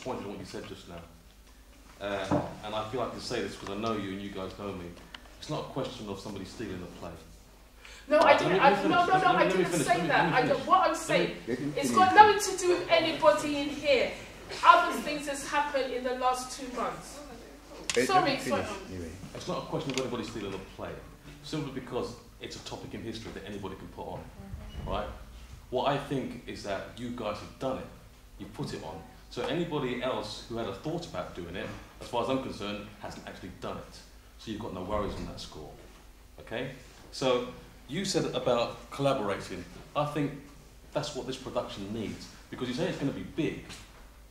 disappointed in what you said just now. Uh, and I feel I can say this because I know you and you guys know me. It's not a question of somebody stealing the play. No, I didn't. I, no, no, no, me- I didn't finish. say that. I don't, what I'm saying, it's got nothing to do with anybody in here. Other things has happened in the last two months. Sorry, sorry. anyway. It's not a question of anybody stealing the play, simply because it's a topic in history that anybody can put on, right? What I think is that you guys have done it, you put it on. So anybody else who had a thought about doing it, as far as I'm concerned, hasn't actually done it. So you've got no worries on that score, okay? So you said about collaborating. I think that's what this production needs, because you say it's going to be big,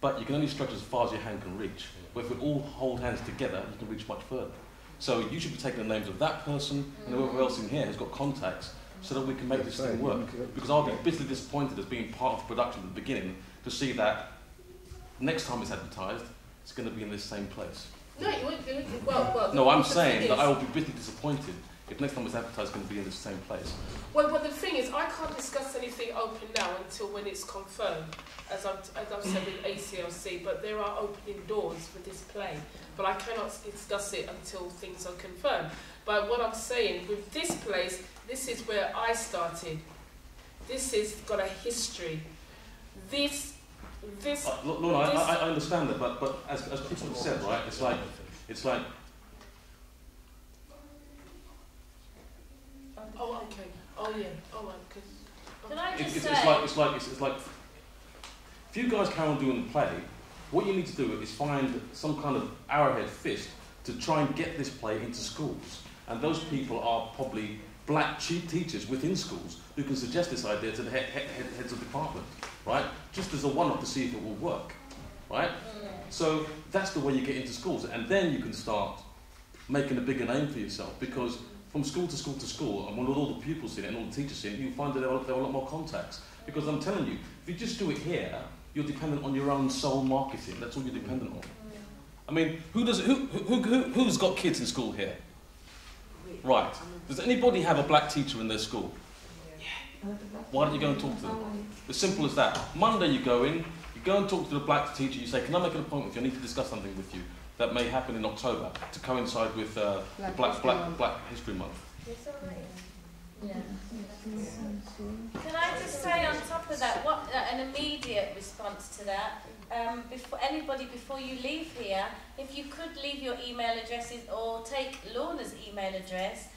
but you can only stretch as far as your hand can reach. But if we all hold hands together, you can reach much further. So you should be taking the names of that person and whoever else in here has got contacts so that we can make this thing work. Because I'll be bitterly disappointed as being part of the production at the beginning to see that next time it's advertised, it's going to be in this same place. No, you wouldn't- Well, well. No, I'm saying that I will be bitterly disappointed if next time it's advertised, it's going to be in the same place. Well, but the thing is, I can't discuss anything open now until when it's confirmed, as I've, as I've said with ACLC, but there are opening doors for this play. But I cannot discuss it until things are confirmed. But what I'm saying, with this place, this is where I started. This has got a history. This, this, Uh, Lo- Lorna, I, I, I understand that, but, but as, as people have said, right, it's like, it's like, oh, okay, oh yeah, all right, because... Can I it's, just it's, say, it's like, it's like, it's, it's like, if you guys carry on doing the play, what you need to do is find some kind of arrowhead fist to try and get this play into schools. And those people are probably black cheap teachers within schools who can suggest this idea to the head, head, head, heads of department, right? Just as a one-off to see if it will work, right? So that's the way you get into schools, and then you can start making a bigger name for yourself because from school to school to school, and when all the pupils in it and all the teachers in it, you'll find that there are, there are a lot more contacts. Because I'm telling you, if you just do it here, you're dependent on your own sole marketing. That's all you're dependent on. I mean, who does who, who, who who's got kids in school here? Right. Does anybody have a black teacher in their school? Why don't you go and talk to them? As simple as that. Monday you go in, you go and talk to the black teacher, you say, Can I make an appointment with you? I need to discuss something with you. That may happen in October to coincide with uh, Black Black, History Black, Month. Black History Month. Yeah. Can I just say on top of that, what uh, an immediate response to that? Um, before anybody, before you leave here, if you could leave your email addresses or take Lorna's email address,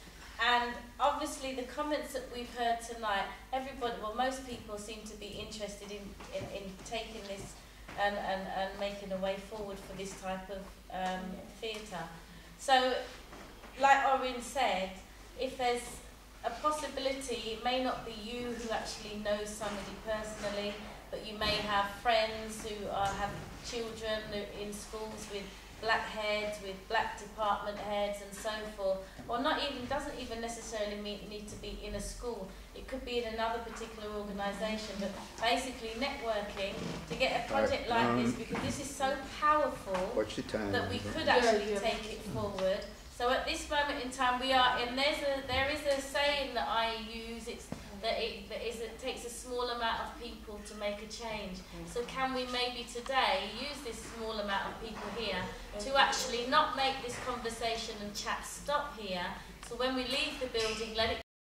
and obviously the comments that we've heard tonight, everybody, well, most people seem to be interested in, in, in taking this and, and, and making a way forward for this type of um, theatre. So, like Orin said, if there's a possibility, it may not be you who actually knows somebody personally, but you may have friends who are, have children in schools with black heads, with black department heads and so forth, or not even, doesn't even necessarily mean, need to be in a school. It could be in another particular organisation, but basically networking to get a project like this, um, because this is so powerful Watch the time. that we could Yeah, actually yeah. take it forward. So at this moment in time, we are, and there's a there is a saying that I use. It's that it that is it takes a small amount of people to make a change. Mm. So can we maybe today use this small amount of people here to mm. actually not make this conversation and chat stop here? So when we leave the building, let it